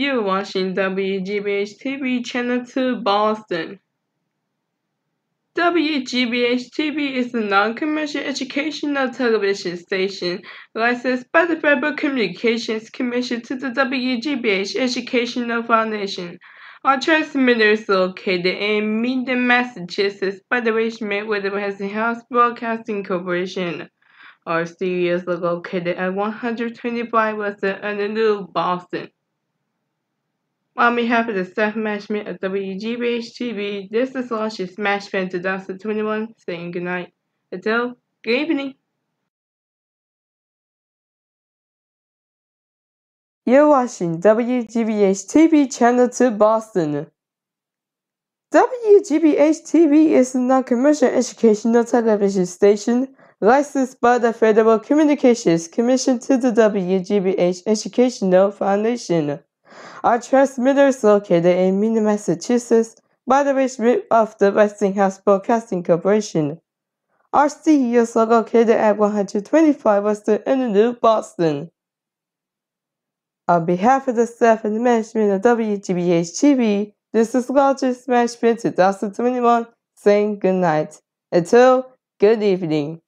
You're watching WGBH TV Channel 2 Boston. WGBH TV is a non-commercial educational television station licensed by the Federal Communications Commission to the WGBH Educational Foundation. Our transmitter is located in Minden, Massachusetts by the arrangement with the Westinghouse Broadcasting Corporation. Our studios are located at 125 Western Avenue, Boston. On behalf of the staff management of WGBH TV, this is Launch Smash Fan 2021 saying goodnight. Until good evening. You're watching WGBH TV Channel 2 Boston. WGBH TV is a non-commercial educational television station licensed by the Federal Communications Commission to the WGBH Educational Foundation. Our transmitter is located in Minden, Massachusetts by the rich route of the Westinghouse Broadcasting Corporation. Our studios are located at 125 Western Avenue, Boston. On behalf of the staff and management of WGBH TV, this is Largest Management 2021 saying good night. Until good evening.